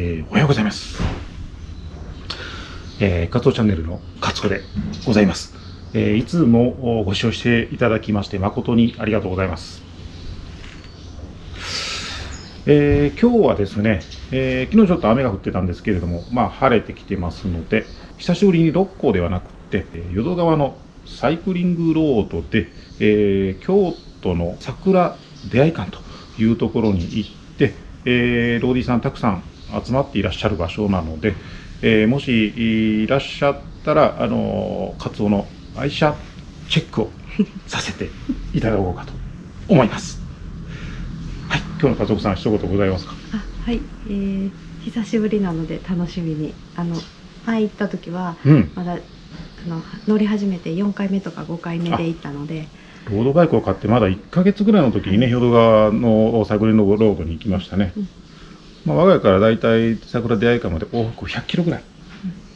えー、おはようございます。えー、カツオチャンネルのカツオでございます。えー、いつもご視聴していただきまして誠にありがとうございます。えー、今日はですね、えー、昨日ちょっと雨が降ってたんですけれども、まあ晴れてきてますので、久しぶりに六甲ではなくて、淀川のサイクリングロードで、えー、京都の桜出会い館というところに行って、えー、ローディーさんたくさん集まっていらっしゃる場所なので、えー、もしいらっしゃったら、あのカツオの愛車チェックをさせていただこうかと思います。はい、今日の家族さん一言ございますか？はい、えー、久しぶりなので楽しみにあの前行った時は、うん、まだあの乗り始めて4回目とか5回目で行ったので。ロードバイクを買ってまだ1か月ぐらいの時にね、淀川のサクリのロードに行きましたね。うんまあ、我が家からだいたい桜出会い館まで往復100キロぐらい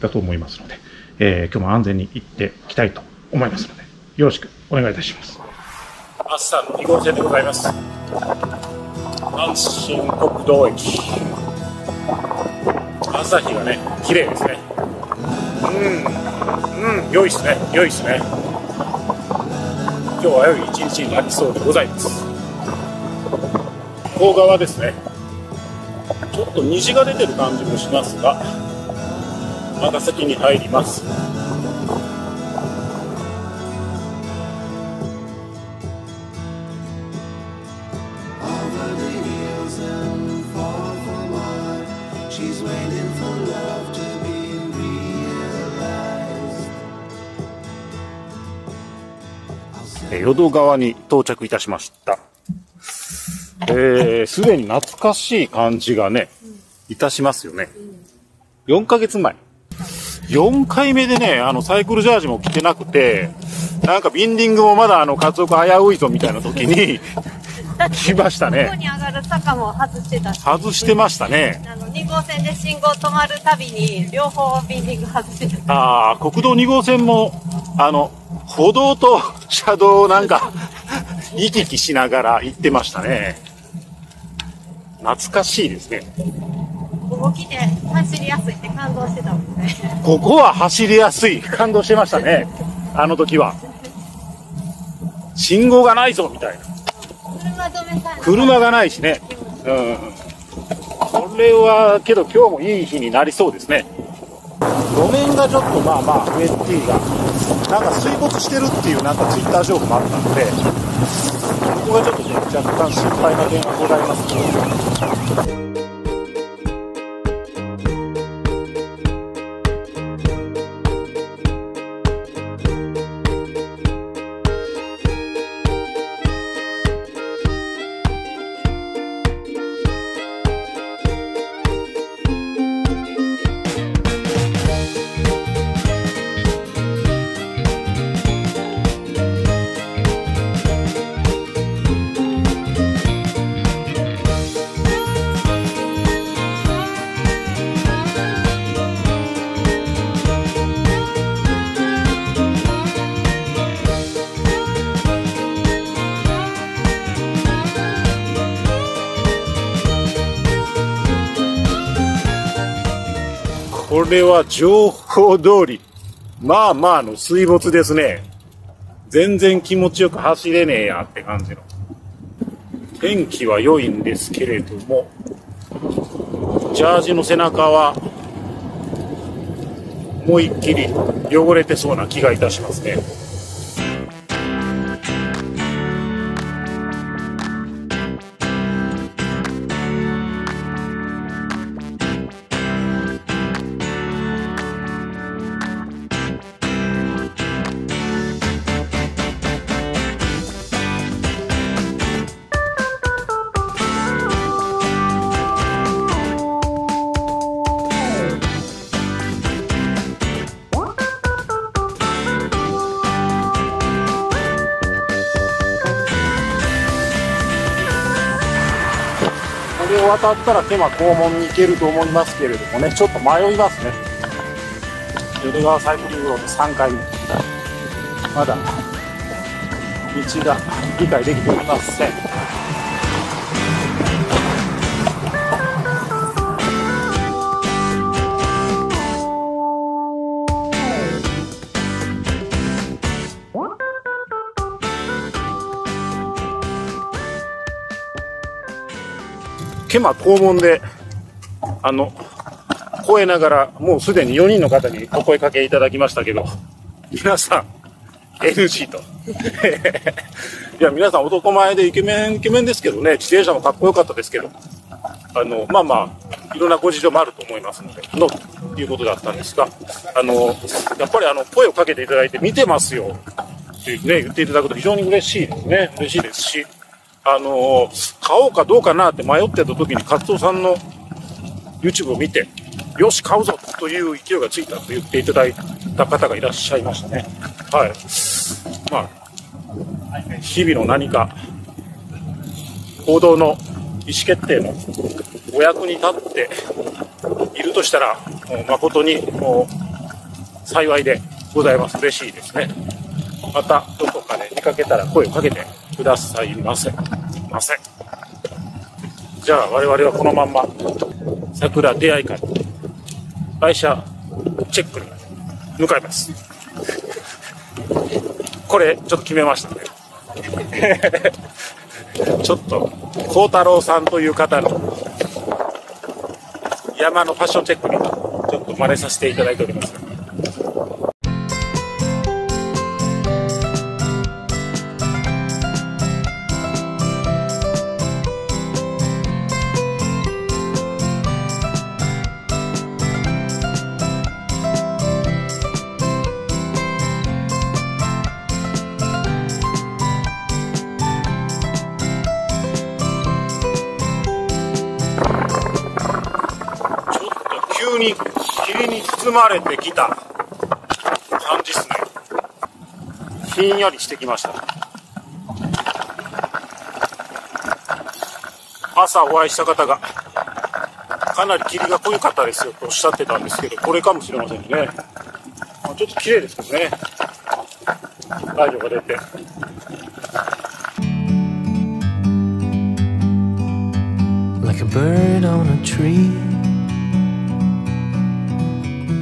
だと思いますので、えー、今日も安全に行ってきたいと思いますので、よろしくお願いいたします。朝の2号線でございます。阪神国道駅。朝日がね、綺麗ですね。うん、うん、良いっすね、良いっすね。今日は良い一日になりそうでございます。向こう側ですね。ちょっと虹が出てる感じもしますがまだ先に入ります淀川に到着いたしました。えー、すでに懐かしい感じがね、いたしますよね。4ヶ月前。4回目でね、あの、サイクルジャージも着てなくて、なんかビンディングもまだあの、活動危ういぞみたいな時に、来ましたね。ここに上がる坂も外してた外してましたね。あの、2号線で信号止まるたびに、両方ビンディング外してた。ああ、国道2号線も、あの、歩道と車道をなんか行き来しながら行ってましたね。懐かしいですね。動きで走りやすいって感動してたもんね。ここは走りやすい。感動してましたね。あの時は。信号がないぞ、みたいな。車止めさ車がないしね。うん。これは、けど今日もいい日になりそうですね。路面がちょっとまあまあ、ウェッティが、なんか水没してるっていうなんかツイッター情報もあったので、ここがちょっとね、若干心配な点がございます。れは情報通り。まあまあの水没ですね。全然気持ちよく走れねえやって感じの。天気は良いんですけれども、ジャージの背中は、思いっきり汚れてそうな気がいたしますね。渡ったら手間肛門に行けると思いますけれどもね、ちょっと迷いますね。淀川サイクリングロード3回目。まだ、道が理解できておりません。ケマ肛門で、あの、超えながら、もうすでに4人の方にお声かけいただきましたけど、皆さん、NG と。いや、皆さん男前でイケメン、イケメンですけどね、自転車もかっこよかったですけど、あの、まあまあ、いろんなご事情もあると思いますので、の、ということだったんですが、あの、やっぱりあの、声をかけていただいて、見てますよ、ってね、言っていただくと非常に嬉しいですね。嬉しいですし、あの、買おうかどうかなって迷ってた時に、勝夫さんの YouTube を見て、よし、買うぞという勢いがついたと言っていただいた方がいらっしゃいましたね。はい。まあ、日々の何か、行動の意思決定のお役に立っているとしたら、もう誠にもう幸いでございます。嬉しいですね。またどこかで見かけたら声をかけてくださいませ。ません。じゃあ我々はこのまんま桜出会い会愛車チェックに向かいます。これちょっと決めましたね。ちょっと孝太郎さんという方の山のファッションチェックにちょっと真似させていただいております。包まれてきた感じっすね。ひんやりしてきました。朝お会いした方が、かなり霧が濃いかったですよとおっしゃってたんですけど、これかもしれませんね。ちょっと綺麗ですけどね。太陽が出て。Like a bird on a tree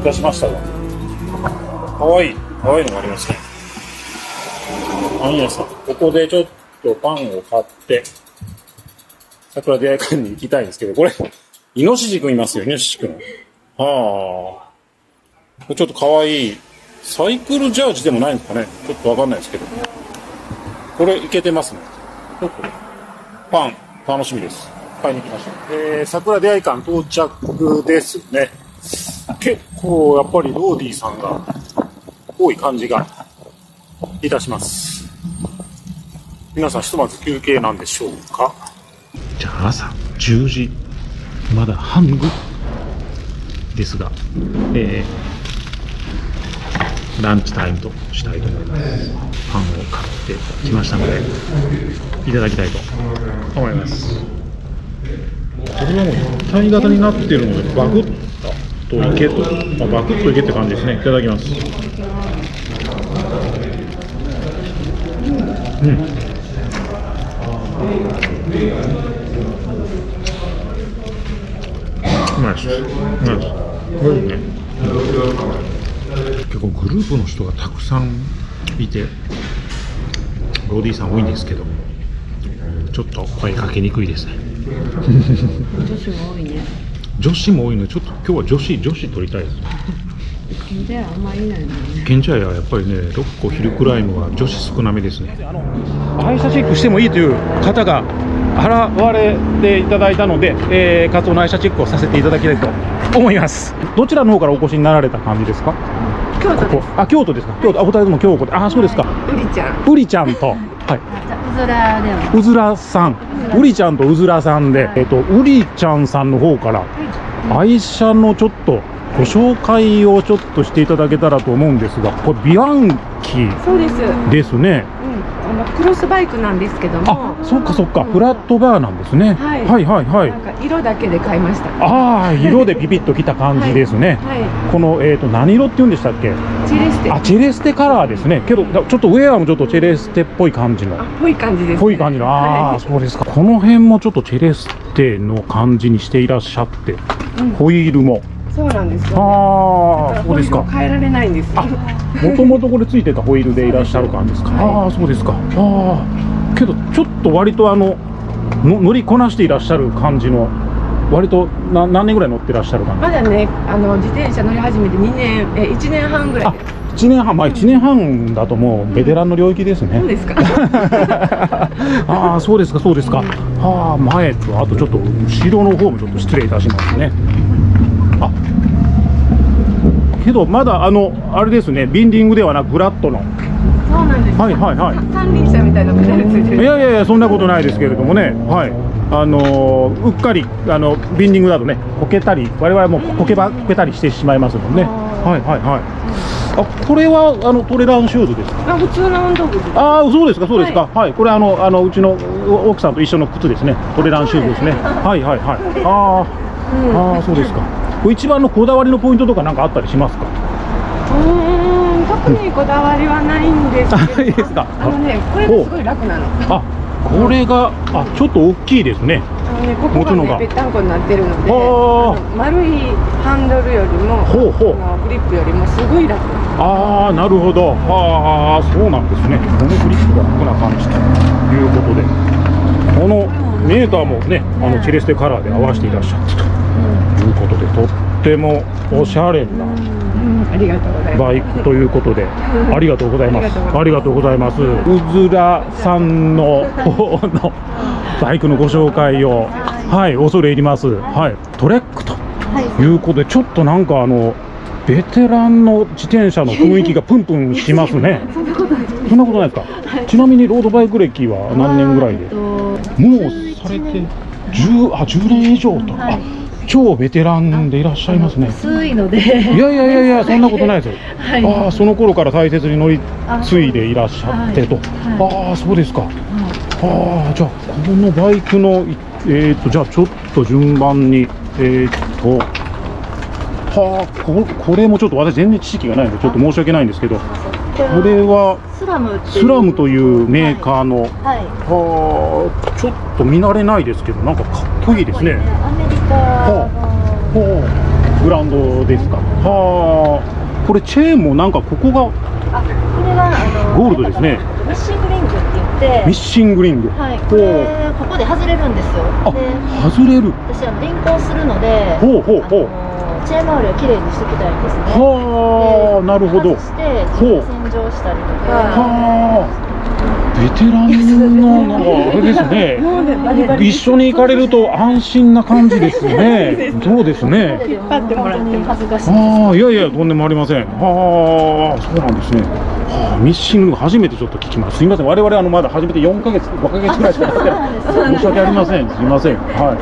さん到着いたしましたが。かわいいかわいいのがありますねパン屋さんここでちょっとパンを買って桜出会い館に行きたいんですけどこれイノシシくんいますよイノシシくん。はあ。ちょっとかわいいサイクルジャージでもないんですかね。ちょっとわかんないですけど。これいけてますね。どこパン楽しみです。買いに来ました。えー、桜出会い館到着ですね。結構やっぱりローディーさんが多い感じがいたします。皆さんひとまず休憩なんでしょうか？じゃあ朝10時、まだ半分ですが、えー、ランチタイムとしたいと思います。パンを買ってきましたので、いただきたいと思いますこれはもう体型になっているのでバクッといけと、まあ、バクッといけって感じですね。いただきます。うん。うまいですうまいですこれね。結構グループの人がたくさんいてロディさん多いんですけどちょっと声かけにくいですね。女子も多いね。女子も多いのでちょっと今日は女子女子取りたいです。賢者屋あんまりいないのね。賢者屋はやっぱりね6個ヒルクライムは女子少なめですね。愛車チェックしてもいいという方が現れていただいたので、えー、カツオの愛車チェックをさせていただきたいと思います。どちらの方からお越しになられた感じですか？京都です。あ京都ですか？京都あお二人とも京都で。あそうですか。うりちゃん。うりちゃんと。はいうずらでもうずらさんうりちゃんとうずらさんで、えっとうりちゃんさんの方から愛車のちょっとご紹介をちょっとしていただけたらと思うんですがこれビアンキそうです。うん、ですねあのクロスバイクなんですけども。あそっかそっか。フラットバーなんですね、はい。はいはいはい。なんか色だけで買いました。ああ色でピピッときた感じですね、はこの、えー、と何色って言うんでしたっけ？い。チレステ。あチェレステカラーですね。けどちょっとウェアもちょっとチェレステっぽい感じの。あ、ぽい感じです。ぽい感じの。ああ、はい。そうですか。この辺もちょっとチェレステの感じにしていらっしゃって。うん。ホイールもそうなんですよ、ね。ああそうですか。変えられないんです。あもともとこれついてたホイールでいらっしゃる感じですか、はい。ああそうですか。ああけどちょっと割とあのの乗りこなしていらっしゃる感じの割とな何年ぐらい乗ってらっしゃる感じ？まだね、あの自転車乗り始めて2年、え、1年半ぐらい。あです。1年半。まあ1年半だともうベテランの領域ですね、そうですか。ああそうですかそうですか、はあ前とあとちょっと後ろの方もちょっと失礼いたしますね。あけどまだあのあれですねビンディングではなくフラットの。そうなんです。はいはいはい。三輪車みたいなペダルついてる。いやいやいやそんなことないですけれどもね。はい。あのーうっかりあのビンディングだとねこけたり我々もこけばこけたりしてしまいますもんね。はいはいはい。あこれはあのトレランシューズですか？あ、普通の運動靴。ああそうですかそうですか。はい、これあのあのうちのお奥さんと一緒の靴ですね。トレランシューズですね。はい。はいはいあー、あーそうですか一番のこだわりのポイントとかなんかあったりしますか？うーん、特にこだわりはないんですけど。あいいですか。あのね、これがすごい楽なの。あこれがあちょっと大きいですね。あのね、ここがぺったんこになってるので、丸いハンドルよりも、ほうほう。あのグリップよりもすごい楽。ああなるほど。ああそうなんですね。このグリップが楽な感じということでこのメーターもねあのチェレステカラーで合わせていらっしゃってとことでとってもおしゃれな。バイクということでありがとうございます。あありがとうございます。うずらさんの方のバイクのご紹介をはい恐れ入ります。はいトレックとはいいうことでちょっとなんかあのベテランの自転車の雰囲気がプンプンしますね。そんなことないですそんなことないですか？ちなみにロードバイク歴は何年ぐらいで？えっともうされて10あ10年以上と、はい。あ超ベテランでいらっしゃいますね。薄いので。いやいやいやいや そんなことないですよ。はい。ああその頃から大切に乗り継いでいらっしゃってと、はい。ああそうですか、ああじゃあこのバイクのいえっ、とじゃあちょっと順番にえっ、とはあここれもちょっと私全然知識がないのでちょっと申し訳ないんですけどここれはスラムスラムというメーカーの、はい。はあちょっと見慣れないですけどなんかかっこいいですね。アメリカの。ブランドですか。はあ。これチェーンもなんかここがあこれがあのゴールドですね。ミッシングリングって言って。ミッシングリング、はい。これここで外れるんですよ。あで外れる。私あの輪行するので。ほうほうほうチェーン周りをきれいにしておきたいんですね。はあなるほど。外して洗浄したりとか。はあ。ベテランのなんかあれですね。一緒に行かれると安心な感じですね。そうですね。引っ張ってもらって本当に恥ずかしいああいやいやとんでもありません。はあそうなんですね。はあミッシング初めてちょっと聞きます。すいません。我々あのまだ始めて4ヶ月5ヶ月ぐらいしか経ってない。申し訳ありません。すいません。は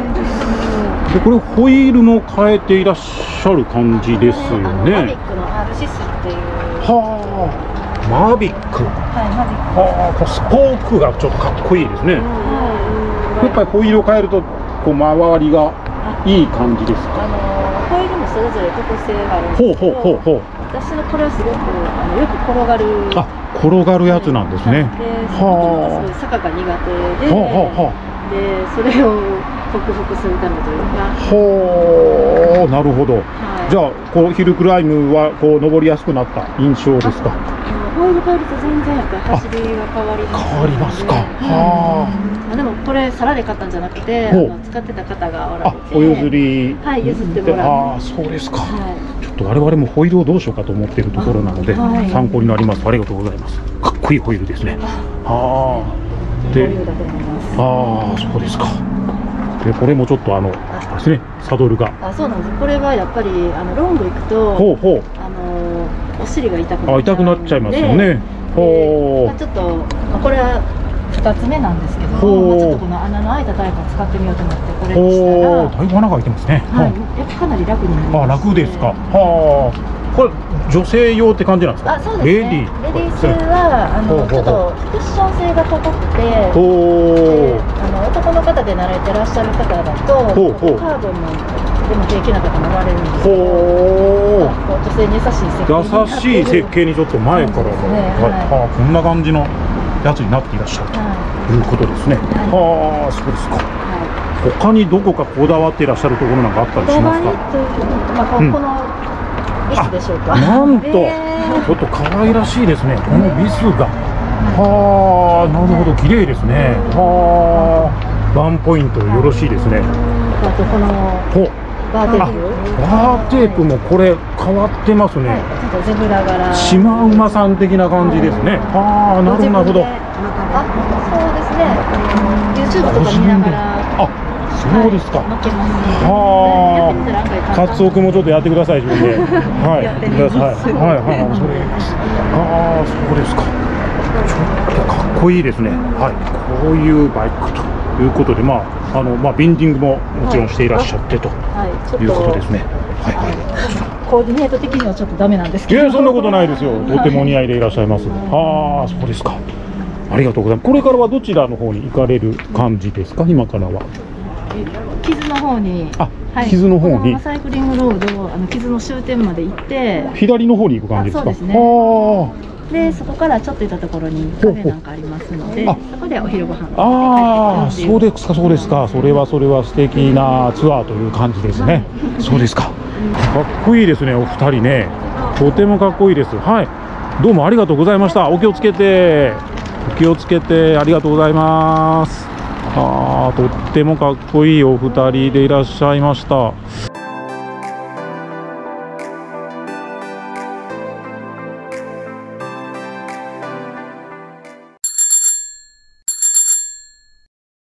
いでこれホイールも変えていらっしゃる感じですよね。ックの R シスっていう。はあ。マービック。はいマビック。はあこうスポークがちょっとかっこいいですね。やっぱりホイールを変えるとこう周りがいい感じですか？あのホイールもそれぞれ特性があるんですけどほうほうほうほう。私のこれはすごくあのよく転がる。あ転がるやつなんですね。でそのすごい坂が苦手で、はあはあはでそれを克服するためというか、ほうなるほどはい、じゃあこうヒルクライムはこう登りやすくなった印象ですか？ホイール変えると全然やっぱり走りが変わります変わりますか。ははまあでもこれ皿で買ったんじゃなくて使ってた方がおあ。られあて、お譲り。はい譲ってもらってああ、そうですか。はちょっと我々もホイールをどうしようかと思っているところなので、あはい参考になります。ありがとうございます。かっこいいホイールですね。はあ。いでああ、そうですか。で、これもちょっとあの、あれですね、サドルが。あそうなんですこれはやっぱりあのロング行くとほうほう。あのお尻が痛くなあ、痛くなっちゃいますよね。ほまあ、ちょっと、まあ、これは2つ目なんですけどまあ、ちょっとこの穴の開いたタイプを使ってみようと思ってこう。れにしたほらう。だいぶ穴が開いてますね。はい、うんやっぱかなり楽になりあ、ます楽ですか。はあ。これ女性用って感じなんですか？あそうですね。レディー。レディースはあのちょっとクッション性が高くて。あの男の方で慣れてらっしゃる方だとほうほう。カーボンのでも平気な方もおられるんですけど女性に優しい設計優しい設計にちょっと前からね。はい。はい。はあこんな感じのやつになっていらっしゃる。とはい。いうことですね。はあ、そうですか。はい。他にどこかこだわっていらっしゃるところなんかあったりしますか？まあ、このビスでしょうか？なんと、えちょっと可愛らしいですね。このビスが。はあ、なるほど、綺麗ですね。はあ、ワンポイントよろしいですね。あとこのほう、バーテープ。バーテープもこれ変わってますね。はい、ちょっとゼブラ柄。シマウマさん的な感じですね。はあ、なるほど。あ、そうですね。YouTube とか見ながら。あ、そうですか。はい負けますね。はあやってみたら案外簡単カツオ君もちょっとやってください、自分で。はい。やってみますさい。はい、はい、恐れ入ります。ああ、そうですか。ちょっとかっこいいですね。はい。こういうバイクということで、まあ、あの、まあ、ビンディングももちろんしていらっしゃってとはい、と。いうことですね。はい。はい。コーディネート的にはちょっとダメなんですいけど。や、そんなことないですよ。とてもお似合いでいらっしゃいます。ああ、そうですか。ありがとうございます。これからはどちらの方に行かれる感じですか、今からは。傷の方に。あ、はい傷の方にサイクリングロードをあの傷の終点まで行って左の方に行く感じですか？あそうですねはでそこからちょっと行ったところにカフェなんかありますのでそこでお昼ご飯あ。ああ、そうでですか、そうですか。それはそれは素敵なツアーという感じですね。そうですか。かっこいいですね、お二人ね。とてもかっこいいです。はい。どうもありがとうございました。お気をつけて。お気をつけて、ありがとうございます。あ、とってもかっこいいお二人でいらっしゃいました。